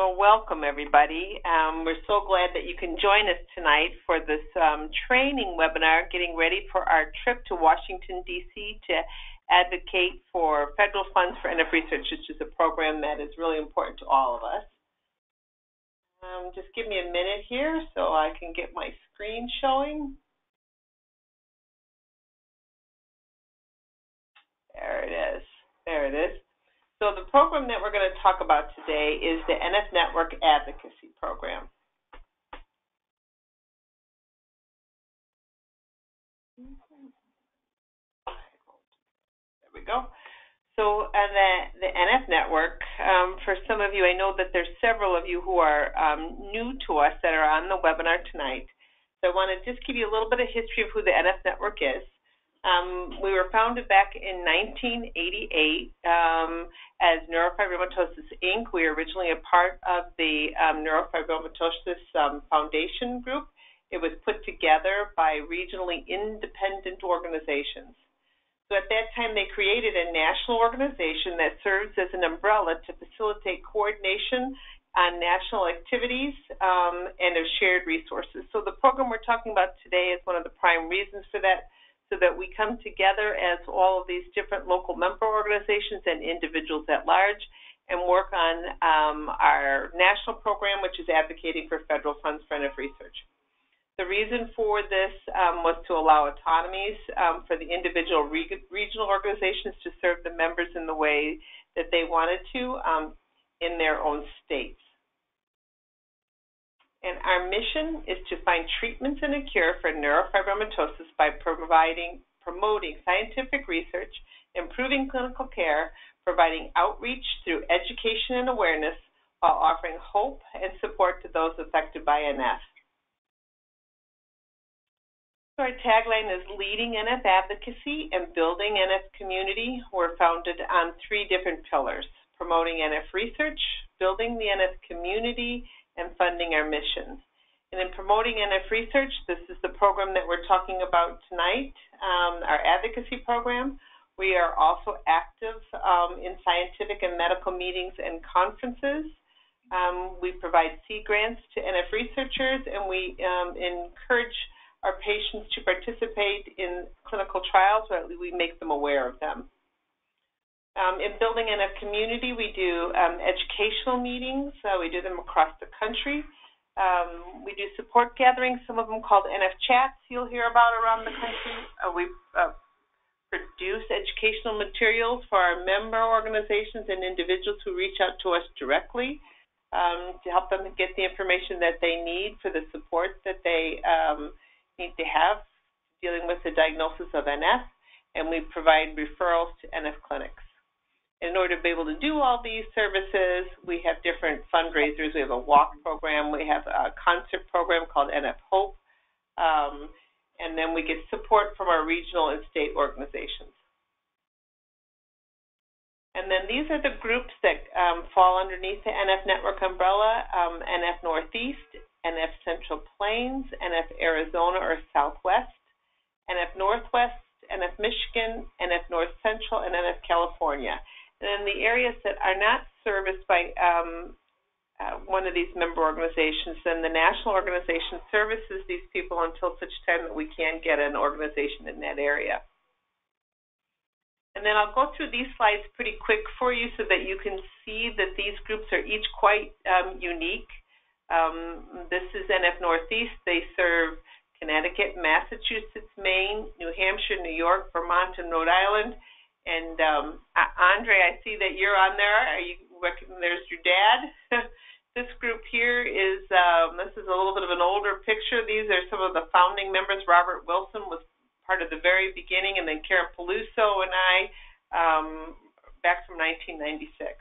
Well, welcome everybody. Um, we're so glad that you can join us tonight for this um, training webinar, getting ready for our trip to Washington, D.C. to advocate for federal funds for NF research, which is a program that is really important to all of us. Um, just give me a minute here so I can get my screen showing. There it is. There it is. So the program that we're going to talk about today is the NF Network Advocacy Program. There we go. So and the, the NF Network, um, for some of you, I know that there's several of you who are um, new to us that are on the webinar tonight. So I want to just give you a little bit of history of who the NF Network is. Um, we were founded back in 1988 um, as Neurofibromatosis Inc. We were originally a part of the um, Neurofibromatosis um, Foundation group. It was put together by regionally independent organizations. So at that time, they created a national organization that serves as an umbrella to facilitate coordination on national activities um, and of shared resources. So the program we're talking about today is one of the prime reasons for that so that we come together as all of these different local member organizations and individuals at large and work on um, our national program, which is advocating for federal funds for NF research. The reason for this um, was to allow autonomies um, for the individual re regional organizations to serve the members in the way that they wanted to um, in their own states. And our mission is to find treatments and a cure for neurofibromatosis by providing, promoting scientific research, improving clinical care, providing outreach through education and awareness, while offering hope and support to those affected by NF. So our tagline is Leading NF Advocacy and Building NF Community. We're founded on three different pillars, promoting NF research, building the NF community, and funding our missions. And in promoting NF research, this is the program that we're talking about tonight, um, our advocacy program. We are also active um, in scientific and medical meetings and conferences. Um, we provide seed grants to NF researchers, and we um, encourage our patients to participate in clinical trials, or at least we make them aware of them. Um, in building NF community, we do um, educational meetings. Uh, we do them across the country. Um, we do support gatherings, some of them called NF Chats you'll hear about around the country. Uh, we uh, produce educational materials for our member organizations and individuals who reach out to us directly um, to help them get the information that they need for the support that they um, need to have dealing with the diagnosis of NF. And we provide referrals to NF clinics in order to be able to do all these services, we have different fundraisers. We have a walk program. We have a concert program called NF Hope. Um, and then we get support from our regional and state organizations. And then these are the groups that um, fall underneath the NF Network umbrella, um, NF Northeast, NF Central Plains, NF Arizona or Southwest, NF Northwest, NF Michigan, NF North Central, and NF California. And the areas that are not serviced by um, uh, one of these member organizations, then the national organization services these people until such time that we can get an organization in that area. And then I'll go through these slides pretty quick for you so that you can see that these groups are each quite um, unique. Um, this is NF Northeast. They serve Connecticut, Massachusetts, Maine, New Hampshire, New York, Vermont, and Rhode Island. And um, Andre, I see that you're on there. Are you? There's your dad. this group here is um, this is a little bit of an older picture. These are some of the founding members. Robert Wilson was part of the very beginning, and then Karen Peluso and I um, back from 1996.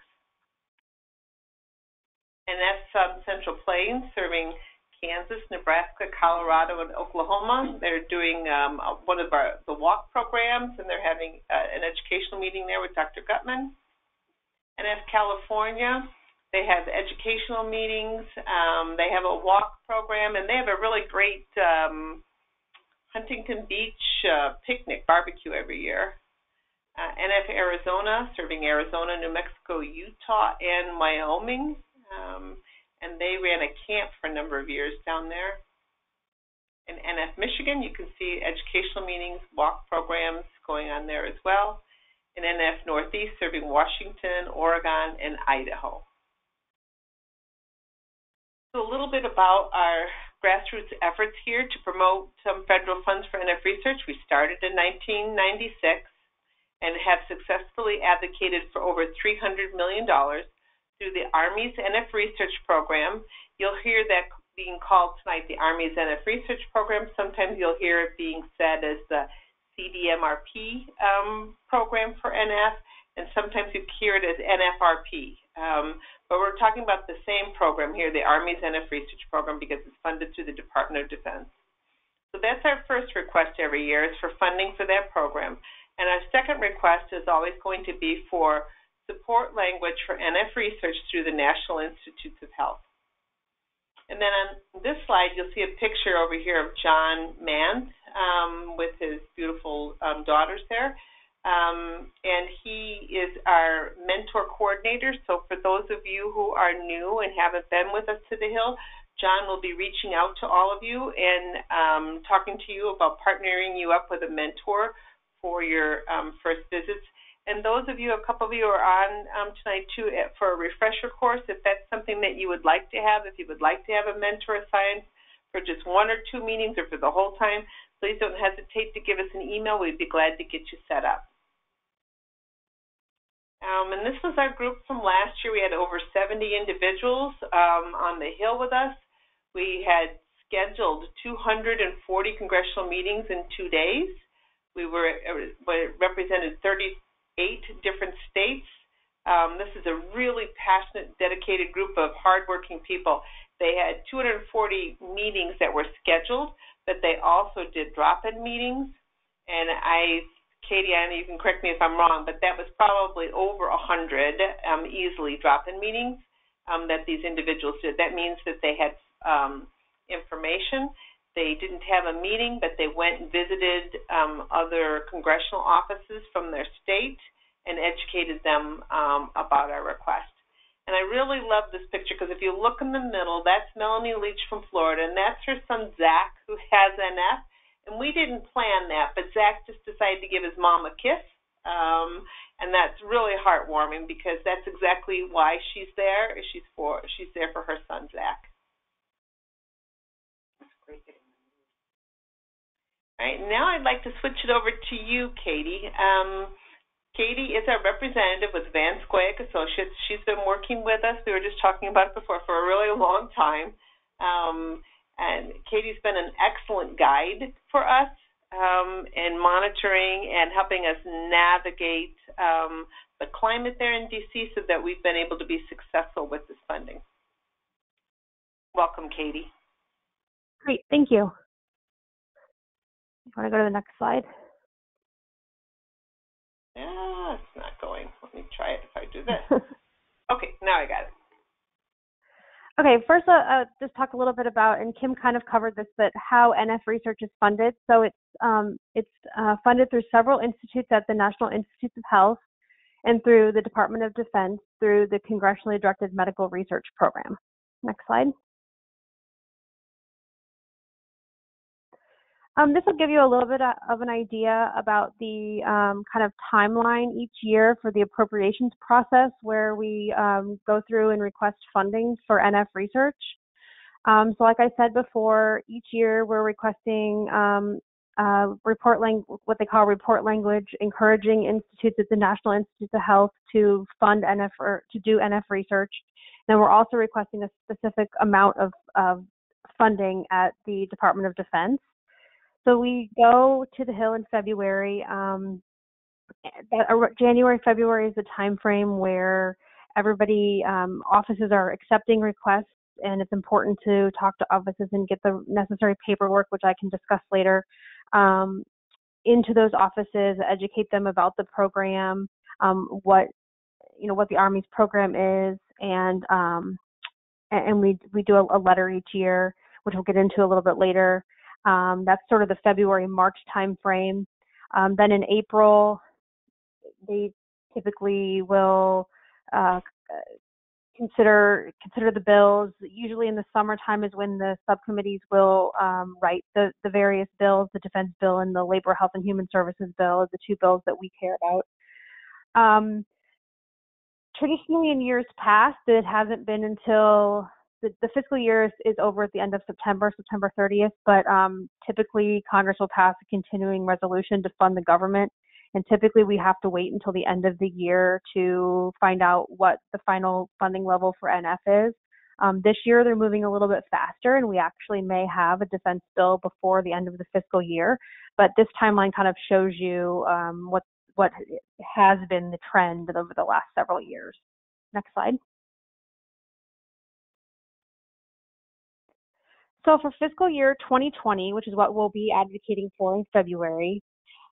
And that's um, Central Plains serving Kansas, Nebraska, Colorado, and Oklahoma. They're doing um, one of our the walk programs, and they're having uh, an educational meeting there with Dr. Gutmann. And as California, they have educational meetings. Um, they have a walk program, and they have a really great um, Huntington Beach uh, picnic barbecue every year. Uh, NF Arizona, serving Arizona, New Mexico, Utah, and Wyoming. Um, and they ran a camp for a number of years down there. In NF Michigan, you can see educational meetings, walk programs going on there as well. In NF Northeast, serving Washington, Oregon, and Idaho. So a little bit about our grassroots efforts here to promote some federal funds for NF research. We started in 1996 and have successfully advocated for over $300 million through the Army's NF Research Program. You'll hear that being called tonight the Army's NF Research Program. Sometimes you'll hear it being said as the CDMRP um, program for NF, and sometimes you hear it as NFRP. Um, but we're talking about the same program here, the Army's NF Research Program, because it's funded through the Department of Defense. So that's our first request every year is for funding for that program. And our second request is always going to be for support language for NF research through the National Institutes of Health. And then on this slide, you'll see a picture over here of John Mann um, with his beautiful um, daughters there. Um, and he is our mentor coordinator. So for those of you who are new and haven't been with us to the Hill, John will be reaching out to all of you and um, talking to you about partnering you up with a mentor for your um, first visits. And those of you, a couple of you are on um, tonight too eh, for a refresher course. If that's something that you would like to have, if you would like to have a mentor assigned for just one or two meetings or for the whole time, please don't hesitate to give us an email. We'd be glad to get you set up. Um, and this was our group from last year. We had over 70 individuals um, on the Hill with us. We had scheduled 240 congressional meetings in two days. We were uh, represented 38 different states. Um, this is a really passionate, dedicated group of hardworking people. They had 240 meetings that were scheduled, but they also did drop-in meetings. And I, Katie, I know you can correct me if I'm wrong, but that was probably over 100 um, easily drop-in meetings um, that these individuals did. That means that they had um, information they didn't have a meeting, but they went and visited um, other congressional offices from their state and educated them um, about our request. And I really love this picture because if you look in the middle, that's Melanie Leach from Florida, and that's her son Zach, who has NF. And we didn't plan that, but Zach just decided to give his mom a kiss. Um, and that's really heartwarming because that's exactly why she's there. She's for she's there for her son Zach. All right, now I'd like to switch it over to you, Katie. Um, Katie is our representative with Van Scoyoc Associates. She's been working with us. We were just talking about it before for a really long time. Um, and Katie's been an excellent guide for us um, in monitoring and helping us navigate um, the climate there in DC so that we've been able to be successful with this funding. Welcome, Katie. Great, thank you. Want to go to the next slide? Yeah, it's not going. Let me try it if I do this. okay, now I got it. Okay, first uh, uh, just talk a little bit about, and Kim kind of covered this, but how NF research is funded. So it's um, it's uh, funded through several institutes at the National Institutes of Health and through the Department of Defense through the Congressionally Directed Medical Research Program. Next slide. Um, this will give you a little bit of an idea about the um, kind of timeline each year for the appropriations process where we um, go through and request funding for NF research. Um, so like I said before, each year we're requesting um, uh, report lang- what they call report language, encouraging institutes at the National Institutes of Health to fund NF or to do NF research. Then we're also requesting a specific amount of, of funding at the Department of Defense. So we go to the Hill in February. Um, that, uh, January, February is the time frame where everybody um, offices are accepting requests, and it's important to talk to offices and get the necessary paperwork, which I can discuss later, um, into those offices, educate them about the program, um, what you know what the Army's program is, and um, and we we do a, a letter each year, which we'll get into a little bit later. Um, that's sort of the February March timeframe. Um, then in April, they typically will uh, consider consider the bills. Usually in the summertime is when the subcommittees will um, write the, the various bills, the defense bill and the labor, health, and human services bill, the two bills that we care about. Um, traditionally, in years past, it hasn't been until the, the fiscal year is, is, over at the end of September, September 30th. But um, typically, Congress will pass a continuing resolution to fund the government and typically we have to wait until the end of the year to find out what the final funding level for NF is. Um, this year they're moving a little bit faster and we actually may have a defense bill before the end of the fiscal year. But this timeline kind of shows you um, what what has been the trend over the last several years. Next slide. So for fiscal year 2020, which is what we'll be advocating for in February,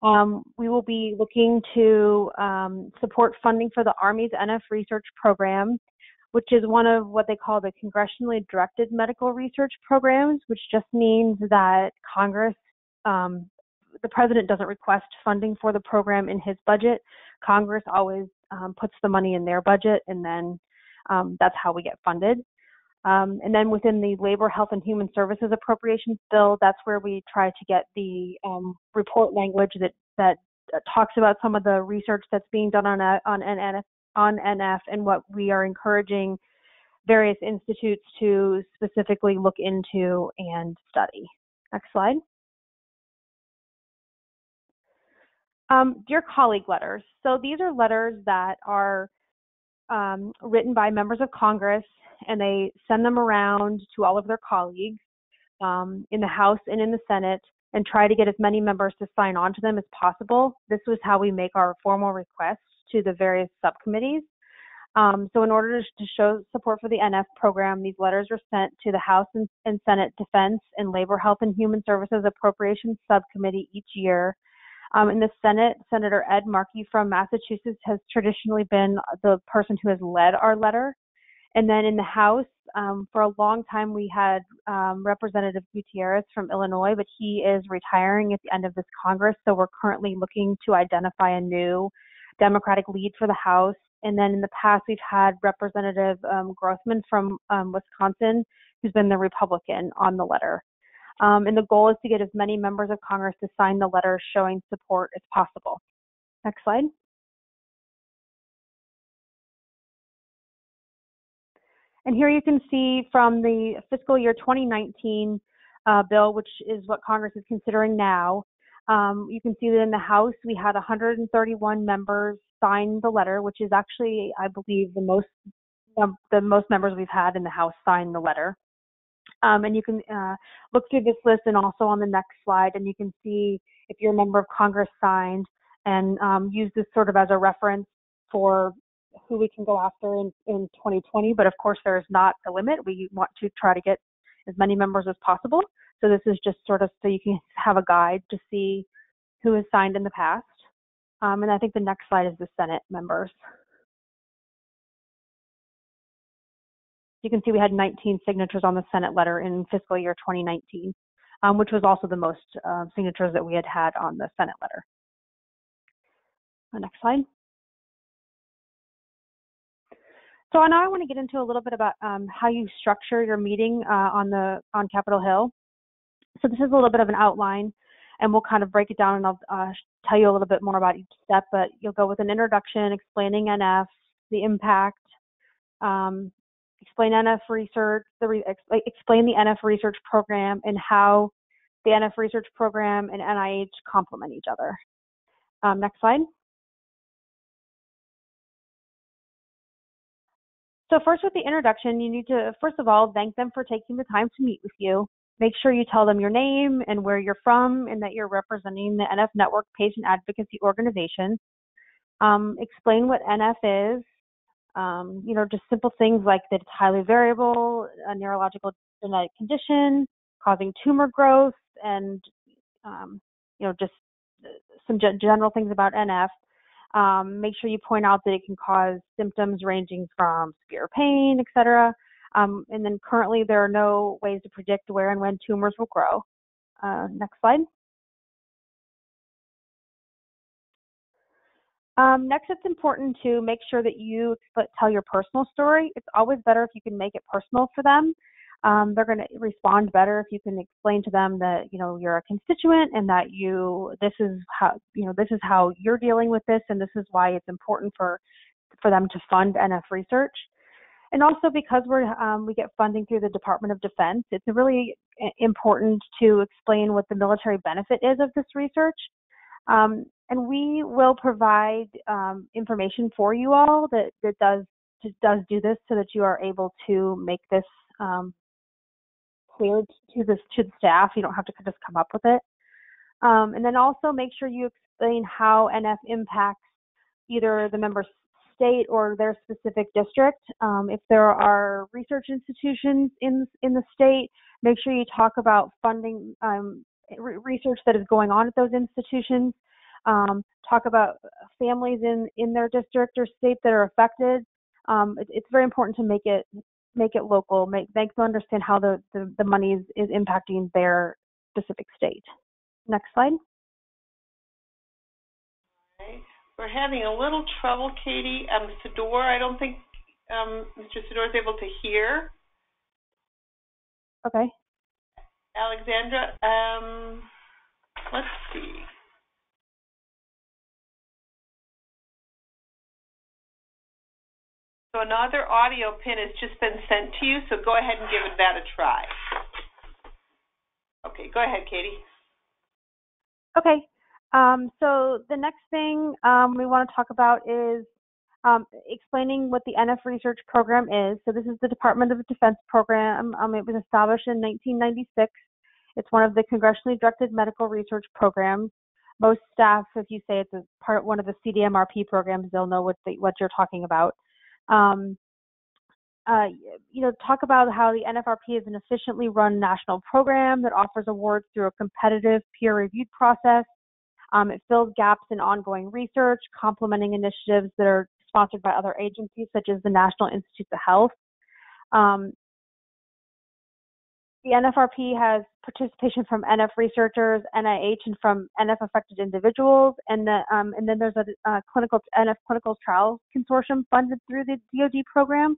um, we will be looking to um, support funding for the Army's NF research program, which is one of what they call the congressionally directed medical research programs, which just means that Congress, um, the president doesn't request funding for the program in his budget. Congress always um, puts the money in their budget, and then um, that's how we get funded. Um, and then within the Labor, Health, and Human Services Appropriations Bill, that's where we try to get the um, report language that that uh, talks about some of the research that's being done on a, on NF, on NF and what we are encouraging various institutes to specifically look into and study. Next slide. Um, dear colleague letters. So these are letters that are um, written by members of Congress and they send them around to all of their colleagues um, in the House and in the Senate and try to get as many members to sign on to them as possible. This was how we make our formal requests to the various subcommittees. Um, so in order to, show support for the NF program, these letters were sent to the House and, and Senate Defense and Labor, Health, and Human Services Appropriations Subcommittee each year. Um, in the Senate, Senator Ed Markey from Massachusetts has traditionally been the person who has led our letter. And then in the House, um, for a long time, we had um, Representative Gutierrez from Illinois, but he is retiring at the end of this Congress. So we're currently looking to identify a new Democratic lead for the House. And then in the past, we've had Representative um, Grothman from um, Wisconsin, who's been the Republican on the letter. Um, and the goal is to get as many members of Congress to sign the letter showing support as possible. Next slide. And here you can see from the fiscal year 2019 uh, bill, which is what Congress is considering now, um, you can see that in the House we had 131 members sign the letter, which is actually, I believe, the most the most members we've had in the House sign the letter. Um, and you can uh, look through this list and also on the next slide, and you can see if your member of Congress signed and um, use this sort of as a reference for who we can go after in, in 2020. But of course, there is not a limit. We want to try to get as many members as possible. So this is just sort of so you can have a guide to see who has signed in the past. Um, and I think the next slide is the Senate members. You can see we had 19 signatures on the Senate letter in fiscal year 2019, um, which was also the most uh, signatures that we had had on the Senate letter. Next slide. So now I want to get into a little bit about um, how you structure your meeting uh, on the on Capitol Hill. So this is a little bit of an outline, and we'll kind of break it down, and I'll uh, tell you a little bit more about each step. But you'll go with an introduction, explaining NF, the impact, um, explain NF research, the re- explain the NF research program, and how the NF research program and NIH complement each other. Um, next slide. So first with the introduction, you need to, first of all, thank them for taking the time to meet with you. Make sure you tell them your name and where you're from and that you're representing the NF Network Patient Advocacy Organization. Um, explain what NF is. Um, you know, just simple things like that it's highly variable, a neurological genetic condition, causing tumor growth, and um, you know, just some general things about NF. Um, make sure you point out that it can cause symptoms ranging from severe pain, etc. Um, and then currently there are no ways to predict where and when tumors will grow. Uh, next slide. Um, next, it's important to make sure that you tell your personal story. It's always better if you can make it personal for them. Um, they're going to respond better if you can explain to them that you know you're a constituent and that you this is how you know this is how you're dealing with this and this is why it's important for for them to fund NF research. And also because we're um, we get funding through the Department of Defense, it's really uh, important to explain what the military benefit is of this research. Um, and we will provide um, information for you all that, that does does do this so that you are able to make this um, clear to the to the staff. You don't have to just come up with it. Um, and then also make sure you explain how NF impacts either the member state or their specific district. Um, if there are research institutions in in the state, make sure you talk about funding um, research that is going on at those institutions. Um, talk about families in in their district or state that are affected. Um, it, it's very important to make it make it local, make make them understand how the, the, the money is, is impacting their specific state. Next slide. We're having a little trouble, Katie. Um, Sador, I don't think um, Mr. Sador is able to hear. Okay. Alexandra, um, let's see. So another audio pin has just been sent to you, so go ahead and give that a try. Okay, go ahead, Katie. Okay, um, so the next thing um, we want to talk about is um, explaining what the NF Research Program is. So this is the Department of Defense program. Um, it was established in 1996. It's one of the congressionally directed medical research programs. Most staff, if you say it's part one of the CDMRP programs, they'll know what what you're talking about um, uh, you know, talk about how the NFRP is an efficiently run national program that offers awards through a competitive peer-reviewed process. Um, it fills gaps in ongoing research, complementing initiatives that are sponsored by other agencies such as the National Institutes of Health. Um, the NFRP has participation from NF researchers, NIH, and from NF affected individuals, and, the, um, and then there's a, a, clinical NF clinical trials consortium funded through the DoD program.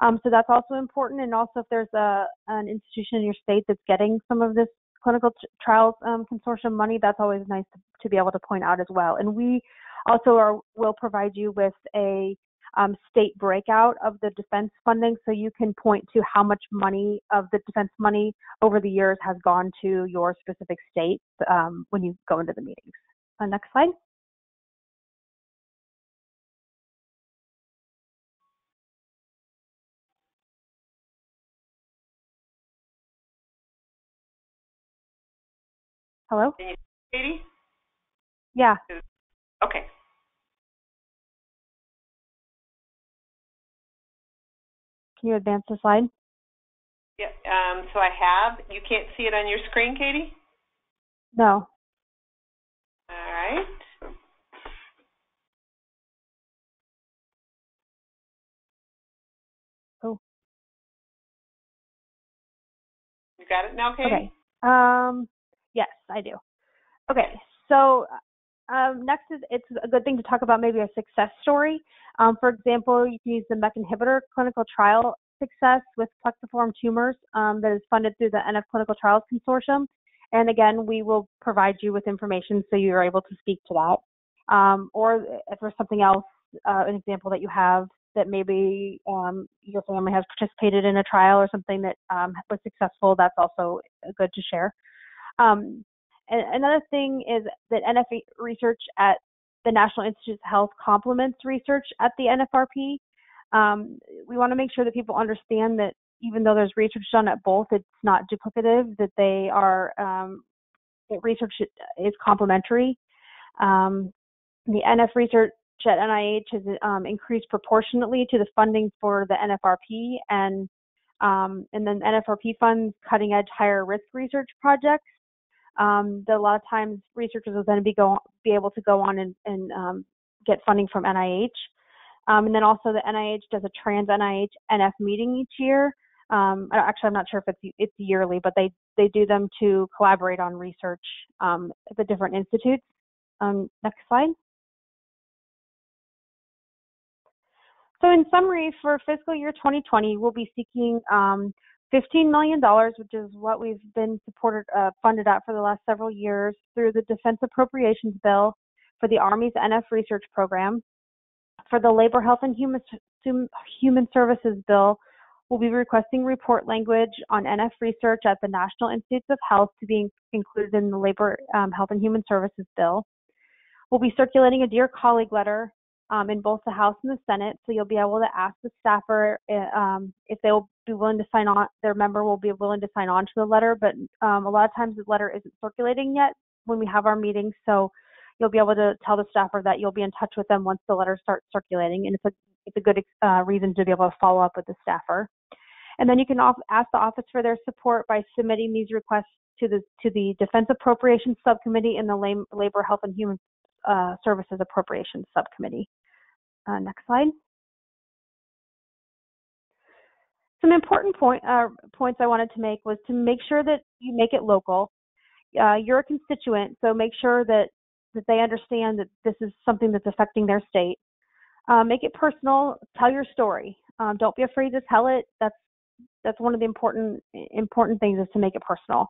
Um, so that's also important, and also if there's a an institution in your state that's getting some of this clinical t- trials um, consortium money, that's always nice to, to be able to point out as well. And we also are, will provide you with a um, state breakout of the defense funding so you can point to how much money of the defense money over the years has gone to your specific state um, when you go into the meetings. Uh, next slide. Hello? Katie? Yeah. Okay. Can you advance the slide? Yeah, um, so I have. You can't see it on your screen, Katie? No. All right. Oh. You got it now, Katie? Okay. Um, yes, I do. Okay, so um, next is it's a good thing to talk about maybe a success story. Um, for example, you can use the MEK inhibitor clinical trial success with plexiform tumors um, that is funded through the NF Clinical Trials Consortium. And again, we will provide you with information so you're able to speak to that. Um, or if there's something else, uh, an example that you have that maybe um, your family has participated in a trial or something that um, was successful, that's also good to share. Um, and another thing is that NF research at the National Institutes of Health complements research at the NFRP. Um, we want to make sure that people understand that even though there's research done at both, it's not duplicative, that they are, um, that research is complementary. Um, the NF research at NIH has um, increased proportionately to the funding for the NFRP, and um, and then NFRP funds cutting edge higher risk research projects um, that a lot of times researchers will then be go be able to go on and, and um, get funding from NIH. Um, and then also the NIH does a trans NIH NF meeting each year. Um, actually, I'm not sure if it's it's yearly, but they they do them to collaborate on research um, at the different institutes. Um, next slide. So in summary, for fiscal year 2020, we'll be seeking $15 million, which is what we've been supported, uh, funded at for the last several years through the Defense Appropriations Bill for the Army's NF Research Program. For the Labor Health and Human, Human Services Bill, we'll be requesting report language on NF research at the National Institutes of Health to be included in the Labor um, Health and Human Services Bill. We'll be circulating a Dear Colleague letter um, in both the House and the Senate, so you'll be able to ask the staffer eh, um, if they will be willing to sign on, their member will be willing to sign on to the letter, but um, a lot of times the letter isn't circulating yet when we have our meetings, so you'll be able to tell the staffer that you'll be in touch with them once the letter starts circulating, and it's a, it's a good uh, reason to be able to follow up with the staffer. And then you can ask the office for their support by submitting these requests to the to the Defense Appropriations Subcommittee and the Labor, Health, and Human uh, Services Appropriations Subcommittee. Uh, next slide. Some important point, uh, points I wanted to make was to make sure that you make it local. Uh, you're a constituent, so make sure that, that they understand that this is something that's affecting their state. Uh, make it personal. Tell your story. Um, don't be afraid to tell it. That's that's one of the important important things is to make it personal.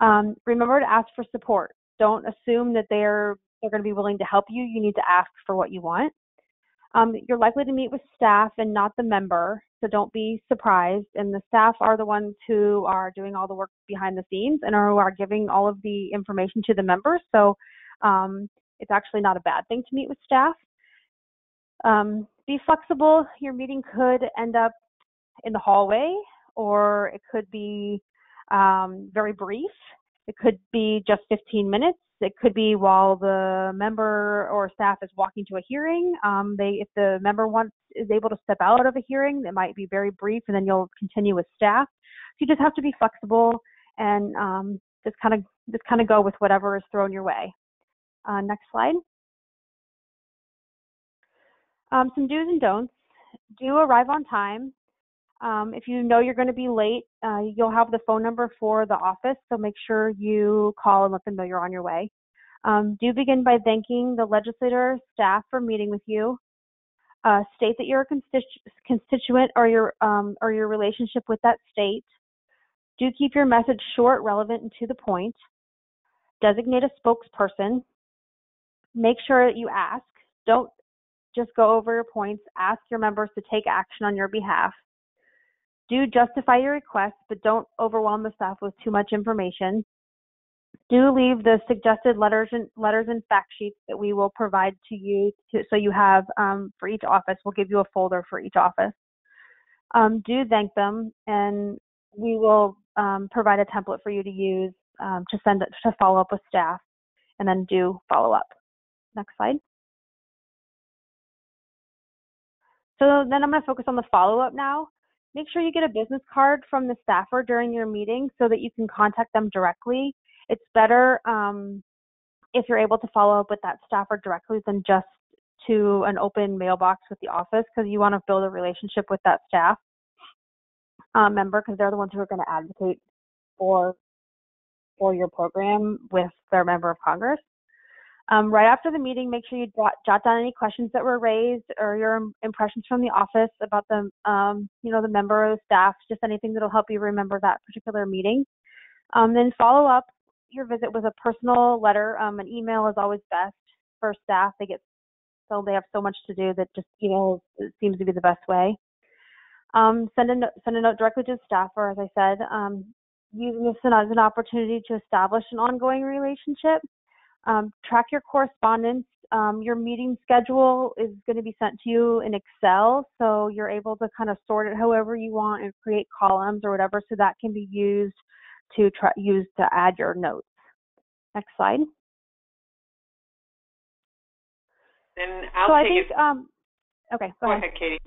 Um, remember to ask for support. Don't assume that they're they're going to be willing to help you. You need to ask for what you want. Um, you're likely to meet with staff and not the member, so don't be surprised. And the staff are the ones who are doing all the work behind the scenes and are, who are giving all of the information to the members. So um, it's actually not a bad thing to meet with staff. Um, be flexible. Your meeting could end up in the hallway, or it could be um, very brief. It could be just 15 minutes. It could be while the member or staff is walking to a hearing. Um, they, if the member wants is able to step out of a hearing, it might be very brief, and then you'll continue with staff. So you just have to be flexible and um, just kind of just kind of go with whatever is thrown your way. Uh, next slide. Um, some do's and don'ts. Do arrive on time. Um, if you know you're going to be late, uh, you'll have the phone number for the office, so make sure you call and let them know you're on your way. Um, do begin by thanking the legislator staff for meeting with you. Uh, state that you're a constitu- constituent or your um, or your relationship with that state. Do keep your message short, relevant, and to the point. Designate a spokesperson. Make sure that you ask. Don't just go over your points. Ask your members to take action on your behalf. Do justify your request, but don't overwhelm the staff with too much information. Do leave the suggested letters and letters and fact sheets that we will provide to you, to, so you have um, for each office. We'll give you a folder for each office. Um, do thank them, and we will um, provide a template for you to use um, to send it to follow up with staff, and then do follow up. Next slide. So then I'm going to focus on the follow up now. Make sure you get a business card from the staffer during your meeting so that you can contact them directly. It's better um, if you're able to follow up with that staffer directly than just to an open mailbox with the office because you want to build a relationship with that staff uh, member because they're the ones who are going to advocate for for your program with their member of Congress. Um, right after the meeting, make sure you jot, jot, down any questions that were raised or your impressions from the office about the, um, you know, the member or the staff, just anything that'll help you remember that particular meeting. Um, then follow up your visit with a personal letter. Um, an email is always best for staff. They get so they have so much to do that just email seems to be the best way. Um, send a send a note directly to the staffer, as I said. Um, using this as an opportunity to establish an ongoing relationship um, track your correspondence. Um, your meeting schedule is going to be sent to you in Excel, so you're able to kind of sort it however you want and create columns or whatever, so that can be used to try use to add your notes. Next slide. And I'll so I think, it. Um, okay, go, go ahead. ahead, Katie.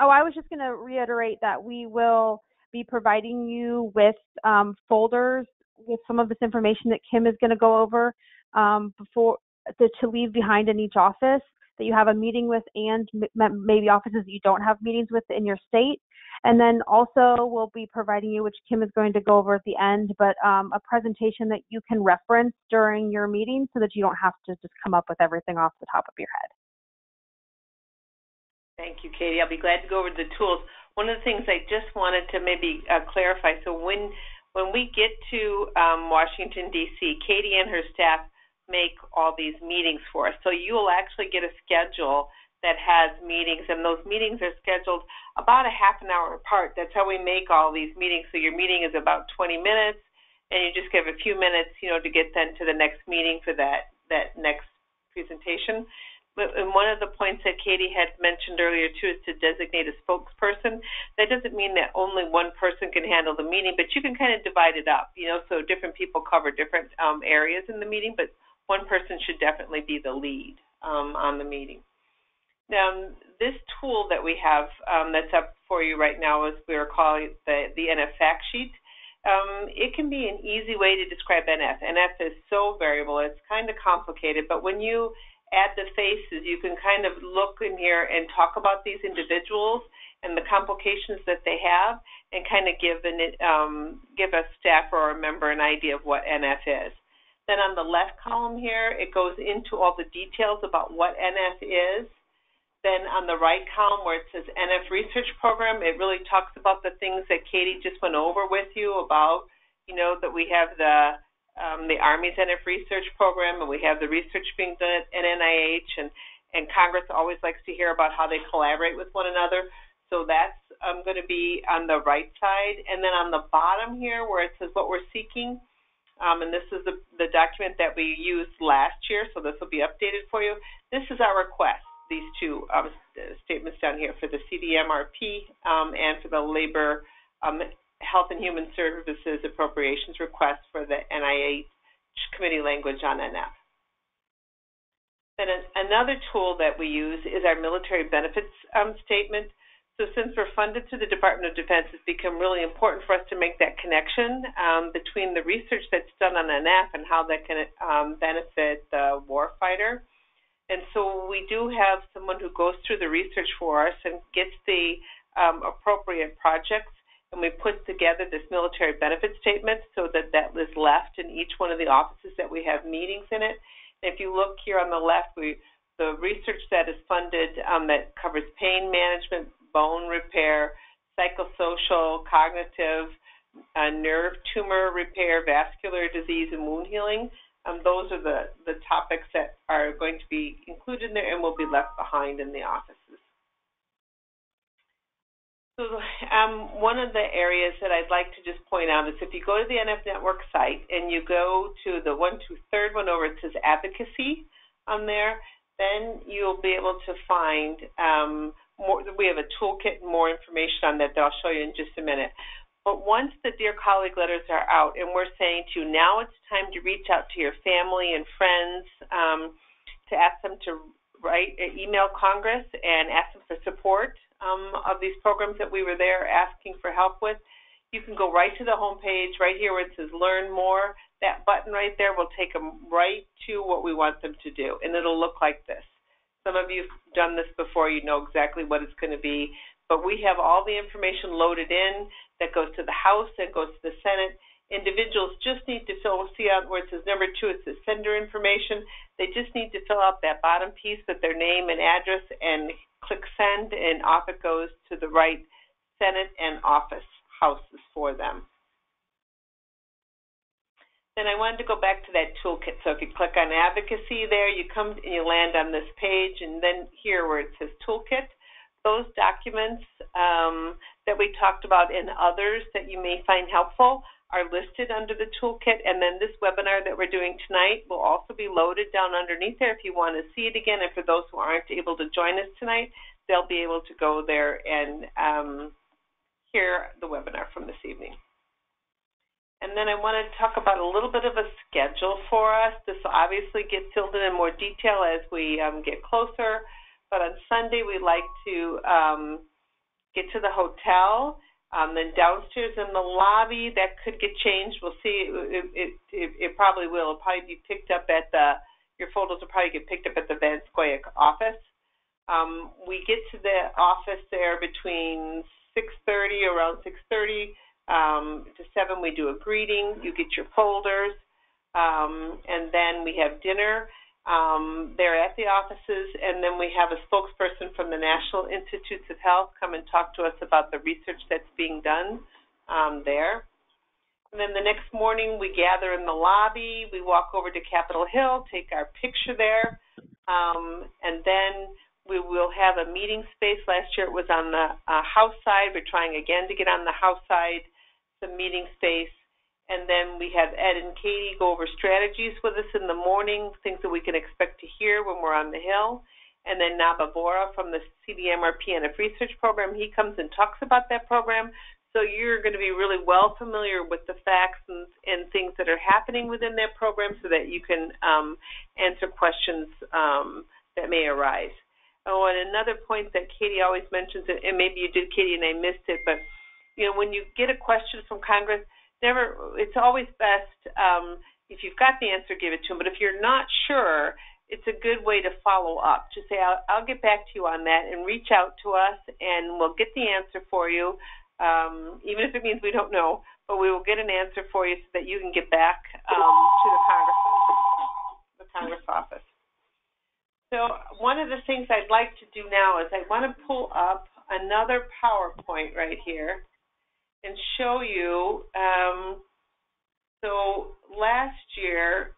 Oh, I was just going to reiterate that we will be providing you with um, folders with some of this information that Kim is going to go over um, before to, to leave behind in each office that you have a meeting with and maybe offices that you don't have meetings with in your state. And then also we'll be providing you, which Kim is going to go over at the end, but um, a presentation that you can reference during your meeting so that you don't have to just come up with everything off the top of your head. Thank you, Katie. I'll be glad to go over the tools. One of the things I just wanted to maybe uh, clarify, so when when we get to um, Washington, D.C., Katie and her staff make all these meetings for us. So you will actually get a schedule that has meetings, and those meetings are scheduled about a half an hour apart. That's how we make all these meetings. So your meeting is about 20 minutes, and you just give a few minutes, you know, to get then to the next meeting for that that next presentation. And one of the points that Katie had mentioned earlier too is to designate a spokesperson. That doesn't mean that only one person can handle the meeting, but you can kind of divide it up, you know, so different people cover different um, areas in the meeting, but one person should definitely be the lead um, on the meeting. Now, this tool that we have um, that's up for you right now is we're calling the, the NF fact sheet. Um, it can be an easy way to describe NF. NF is so variable, it's kind of complicated, but when you add the faces, you can kind of look in here and talk about these individuals and the complications that they have, and kind of give an um, give a staff or a member an idea of what NF is. Then on the left column here, it goes into all the details about what NF is. Then on the right column where it says NF Research Program, it really talks about the things that Katie just went over with you about, you know, that we have the um, the Army's NF research program, and we have the research being done at NIH, and, and Congress always likes to hear about how they collaborate with one another. So that's um, going to be on the right side. And then on the bottom here, where it says what we're seeking, um, and this is the, the document that we used last year, so this will be updated for you. This is our request, these two um, statements down here for the CDMRP um, and for the Labor um, Health and Human Services Appropriations Request for the NIH Committee language on NF. Then another tool that we use is our military benefits um, statement. So since we're funded through the Department of Defense, it's become really important for us to make that connection um, between the research that's done on NF and how that can um, benefit the warfighter. And so we do have someone who goes through the research for us and gets the um, appropriate projects and we put together this military benefit statement so that that is left in each one of the offices that we have meetings in it. And if you look here on the left, we the research that is funded um, that covers pain management, bone repair, psychosocial, cognitive, uh, nerve tumor repair, vascular disease, and wound healing. Um, those are the, the topics that are going to be included in there and will be left behind in the offices. So um, one of the areas that I'd like to just point out is if you go to the NF Network site and you go to the one, two, third one over, it says advocacy on there, then you'll be able to find um, more. We have a toolkit and more information on that that I'll show you in just a minute. But once the Dear Colleague letters are out and we're saying to you, now it's time to reach out to your family and friends um, to ask them to write, email Congress and ask them for support um, of these programs that we were there asking for help with, you can go right to the home page, right here where it says Learn More. That button right there will take them right to what we want them to do, and it'll look like this. Some of you have done this before, you know exactly what it's going to be, but we have all the information loaded in that goes to the House, that goes to the Senate. Individuals just need to fill, see out where it says number two, it says sender information. They just need to fill out that bottom piece with their name and address and click send, and off it goes to the right Senate and office houses for them. Then I wanted to go back to that toolkit. So if you click on advocacy there, you come and you land on this page, and then here where it says toolkit, those documents um, that we talked about and others that you may find helpful are listed under the toolkit, and then this webinar that we're doing tonight will also be loaded down underneath there if you want to see it again. And for those who aren't able to join us tonight, they'll be able to go there and um, hear the webinar from this evening. And then I want to talk about a little bit of a schedule for us. This will obviously get filled in in more detail as we um, get closer. But on Sunday, we like to um, get to the hotel um, then downstairs in the lobby, that could get changed. We'll see. It, it, it, it probably will. It'll probably be picked up at the. Your photos will probably get picked up at the Van Scoyoc office. Um, we get to the office there between 6:30, around 6:30 um, to 7. We do a greeting. You get your folders, um, and then we have dinner. Um, they're at the offices, and then we have a spokesperson from the National Institutes of Health come and talk to us about the research that's being done um, there. And then the next morning, we gather in the lobby. We walk over to Capitol Hill, take our picture there, um, and then we will have a meeting space. Last year it was on the uh, house side. We're trying again to get on the house side, some meeting space. And then we have Ed and Katie go over strategies with us in the morning, things that we can expect to hear when we're on the Hill. And then Naba Bora from the CDMRP NF Research Program, he comes and talks about that program. So you're going to be really well familiar with the facts and, and things that are happening within that program so that you can um, answer questions um, that may arise. Oh, and another point that Katie always mentions, and maybe you did, Katie, and I missed it, but you know, when you get a question from Congress, never. It's always best um, if you've got the answer, give it to them. But if you're not sure, it's a good way to follow up. To say, I'll, I'll get back to you on that, and reach out to us, and we'll get the answer for you um, even if it means we don't know, but we will get an answer for you so that you can get back um, to the Congress, the Congress office. So one of the things I'd like to do now is I want to pull up another PowerPoint right here and show you. Um, so last year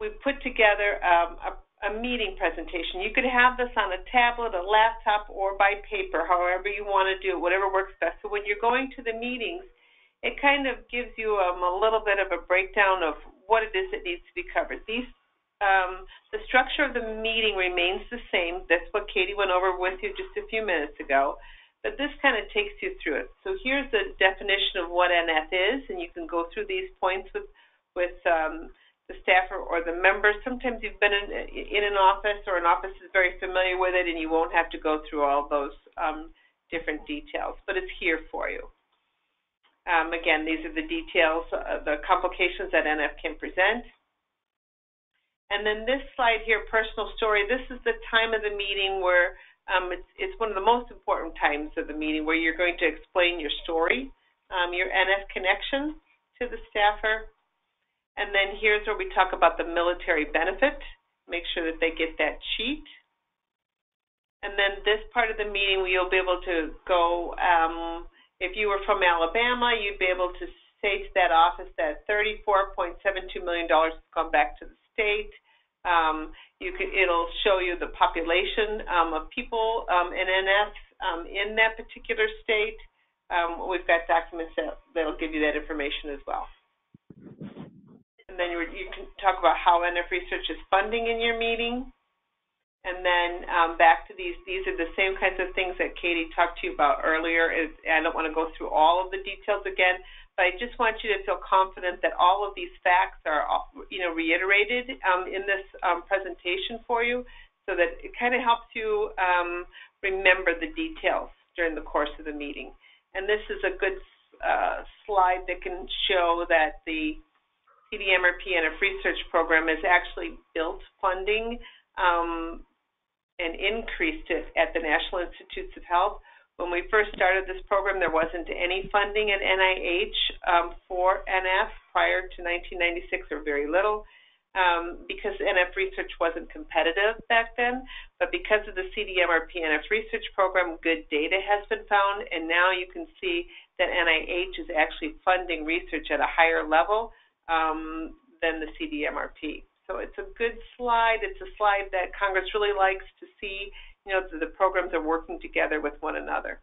we put together um, a a meeting presentation. You could have this on a tablet, a laptop, or by paper, however you want to do it, whatever works best. So when you're going to the meetings, it kind of gives you um, a little bit of a breakdown of what it is that needs to be covered. These, um, the structure of the meeting remains the same. That's what Katie went over with you just a few minutes ago. But this kind of takes you through it. So here's the definition of what NF is, and you can go through these points with with um, the staffer or, the members. Sometimes you've been in, in an office or an office is very familiar with it and you won't have to go through all those um, different details, but it's here for you. Um, again, these are the details, uh, the complications that NF can present. And then this slide here, personal story, this is the time of the meeting where um, it's, it's one of the most important times of the meeting where you're going to explain your story, um, your NF connection to the staffer, and then here's where we talk about the military benefit. Make sure that they get that sheet. And then this part of the meeting, you'll be able to go, um, if you were from Alabama, you'd be able to say to that office that $34.72 million has gone back to the state. Um, you it'll show you the population um, of people um, in NF um, in that particular state. Um, we've got documents that, that'll give you that information as well and then you, can talk about how NF Research is funding in your meeting. And then um, back to these, these are the same kinds of things that Katie talked to you about earlier. I don't want to go through all of the details again, but I just want you to feel confident that all of these facts are, you know, reiterated um, in this um, presentation for you, so that it kind of helps you um, remember the details during the course of the meeting. And this is a good uh, slide that can show that the CDMRP NF Research Program has actually built funding um, and increased it at the National Institutes of Health. When we first started this program, there wasn't any funding at NIH um, for NF prior to 1996, or very little, um, because NF research wasn't competitive back then. But because of the CDMRP NF research program, good data has been found, and now you can see that NIH is actually funding research at a higher level um, than the CDMRP. So it's a good slide. It's a slide that Congress really likes to see, you know, the programs are working together with one another.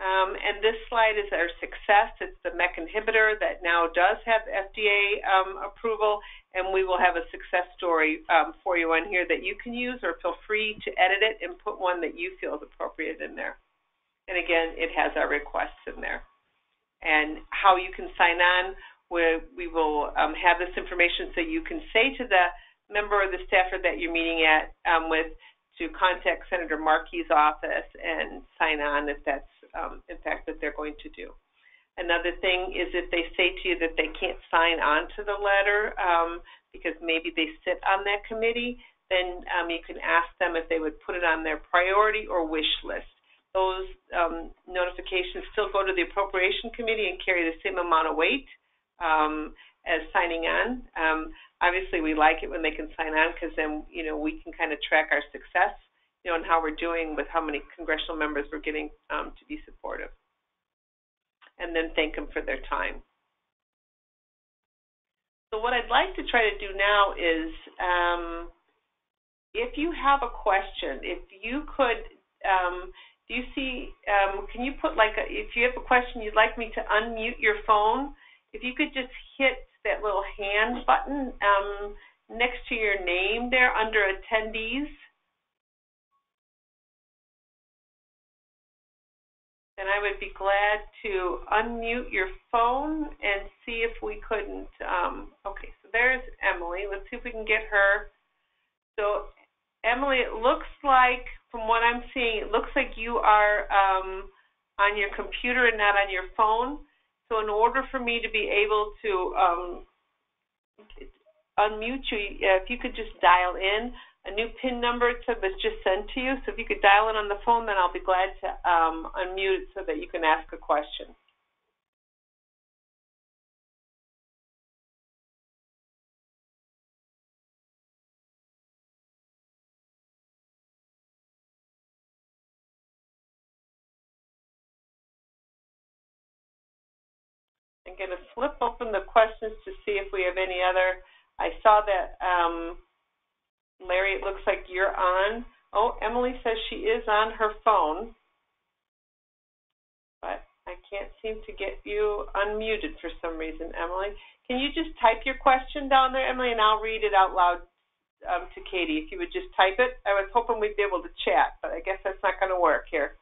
Um, and this slide is our success. It's the MEK inhibitor that now does have FDA um, approval, and we will have a success story um, for you on here that you can use, or feel free to edit it and put one that you feel is appropriate in there. And again, it has our requests in there. And how you can sign on we will um, have this information so you can say to the member of the staffer that you're meeting at um, with to contact Senator Markey's office and sign on if that's um, in fact what they're going to do. Another thing is if they say to you that they can't sign on to the letter um, because maybe they sit on that committee, then um, you can ask them if they would put it on their priority or wish list. Those um, notifications still go to the appropriation committee and carry the same amount of weight. Um, as signing on. Um, obviously, we like it when they can sign on because then you know we can kind of track our success, you know, and how we're doing with how many congressional members we're getting um, to be supportive, and then thank them for their time. So what I'd like to try to do now is, um, if you have a question, if you could, um, do you see, um, can you put like, a, if you have a question you'd like me to unmute your phone, if you could just hit that little hand button um, next to your name there under attendees. And I would be glad to unmute your phone and see if we couldn't. Um, okay, so there's Emily. Let's see if we can get her. So, Emily, it looks like, from what I'm seeing, it looks like you are um, on your computer and not on your phone. So in order for me to be able to um, unmute you, if you could just dial in, a new PIN number was just sent to you. So if you could dial in on the phone, then I'll be glad to um, unmute so that you can ask a question. I'm going to flip open the questions to see if we have any other. I saw that, um, Larry, it looks like you're on. Oh, Emily says she is on her phone, but I can't seem to get you unmuted for some reason, Emily. Can you just type your question down there, Emily, and I'll read it out loud um, to Katie. If you would just type it. I was hoping we'd be able to chat, but I guess that's not going to work here.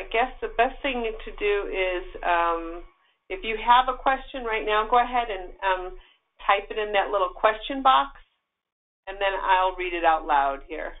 I guess the best thing to do is um, if you have a question right now, go ahead and um, type it in that little question box, and then I'll read it out loud here.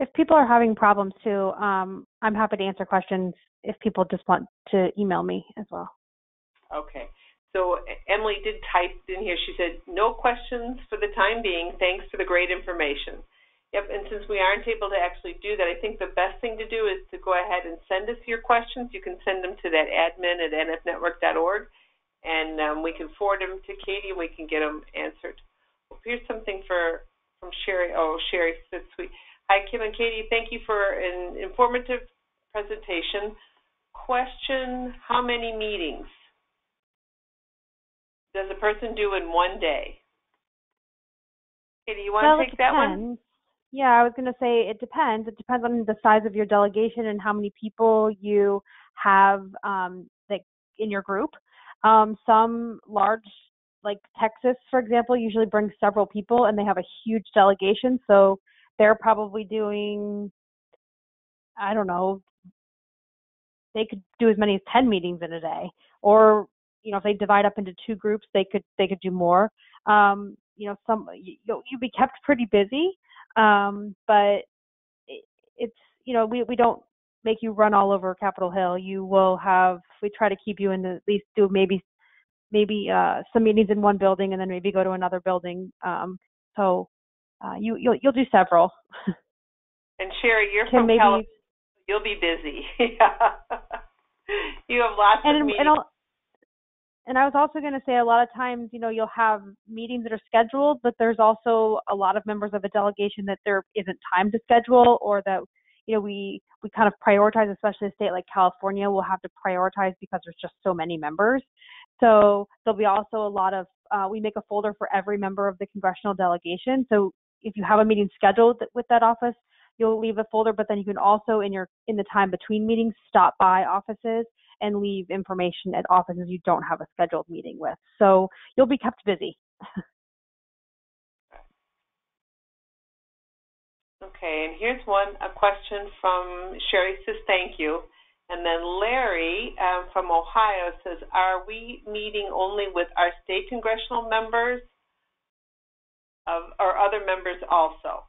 If people are having problems too, um, I'm happy to answer questions if people just want to email me as well. Okay. So Emily did type in here. She said, no questions for the time being. Thanks for the great information. Yep, and since we aren't able to actually do that, I think the best thing to do is to go ahead and send us your questions. You can send them to that admin at nfnetwork.org, and um, we can forward them to Katie, and we can get them answered. Well, here's something for from Sherry. Oh, Sherry said, sweet. Hi, Kim and Katie. Thank you for an informative presentation. Question, how many meetings does a person do in one day? Katie, you want well, to take that one? Yeah, I was going to say it depends. It depends on the size of your delegation and how many people you have um, like in your group. Um, some large, like Texas, for example, usually brings several people and they have a huge delegation. So they're probably doing I don't know, they could do as many as 10 meetings in a day or you know if they divide up into two groups they could they could do more. Um you know some you you'll be kept pretty busy um but it, it's you know we we don't make you run all over capitol hill. You will have we try to keep you in at least do maybe maybe uh some meetings in one building and then maybe go to another building um so uh, you you'll you'll do several. and Sherry, you're from maybe, California. You'll be busy. you have lots and, of meetings. And, and I was also going to say a lot of times, you know, you'll have meetings that are scheduled, but there's also a lot of members of a delegation that there isn't time to schedule or that you know we we kind of prioritize especially a state like california will have to prioritize because there's just so many members so there'll be also a lot of uh, we make a folder for every member of the congressional delegation so if you have a meeting scheduled with that office, you'll leave a folder, but then you can also in your in the time between meetings stop by offices and leave information at offices you don't have a scheduled meeting with. So you'll be kept busy. Okay, and here's one, a question from Sherry says, thank you. And then Larry um, from Ohio says, are we meeting only with our state congressional members of, or other members also?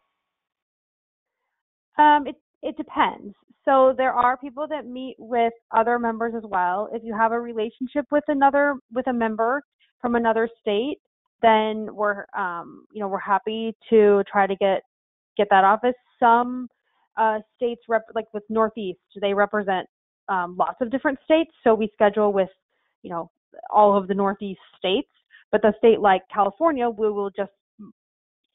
Um, it it depends. So there are people that meet with other members as well. If you have a relationship with another with a member from another state, then we're um, you know we're happy to try to get get that office. Some uh, states rep- like with Northeast, they represent um, lots of different states, so we schedule with you know all of the Northeast states. But the state like California, we will just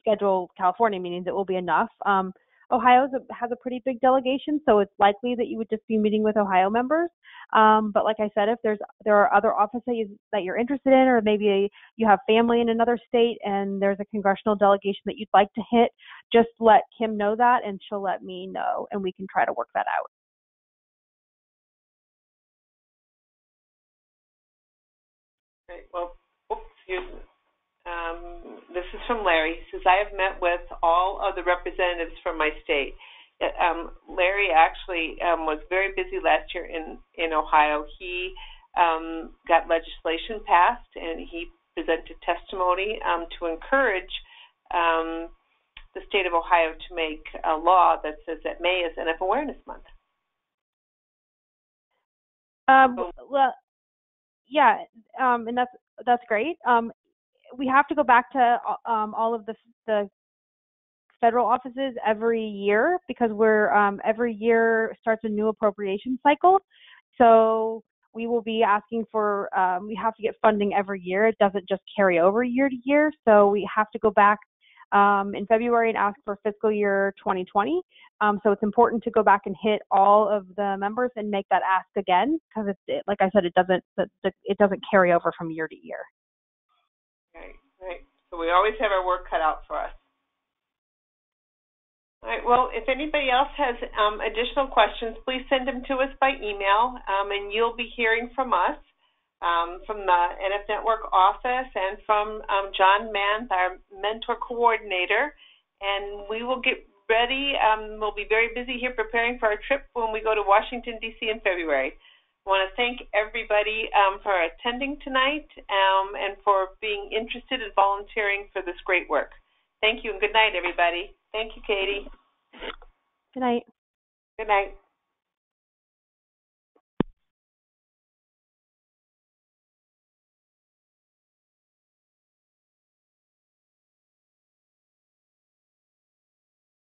schedule California meetings. It will be enough. Um, Ohio has a pretty big delegation, so it's likely that you would just be meeting with Ohio members. Um, but like I said, if there's there are other offices that you're interested in, or maybe you have family in another state and there's a congressional delegation that you'd like to hit, just let Kim know that, and she'll let me know, and we can try to work that out. Great. Well, oops, here's um, this is from Larry. He says, I have met with all of the representatives from my state. Um, Larry actually um, was very busy last year in, in Ohio. He um, got legislation passed and he presented testimony um, to encourage um, the state of Ohio to make a law that says that May is NF Awareness Month. Um, well, yeah, um, and that's that's great. Um, we have to go back to um, all of the, the federal offices every year because we're um, every year starts a new appropriation cycle. So we will be asking for um, we have to get funding every year. It doesn't just carry over year to year. So we have to go back um, in February and ask for fiscal year 2020. Um, so it's important to go back and hit all of the members and make that ask again because it, like I said, it doesn't it doesn't carry over from year to year. Right, right. So we always have our work cut out for us. All right. Well, if anybody else has um, additional questions, please send them to us by email, um, and you'll be hearing from us, um, from the NF Network office, and from um, John Manth, our mentor coordinator. And we will get ready. Um, we'll be very busy here preparing for our trip when we go to Washington, D.C. in February. I want to thank everybody um, for attending tonight um, and for being interested in volunteering for this great work. Thank you and good night, everybody. Thank you, Katie. Good night. Good night.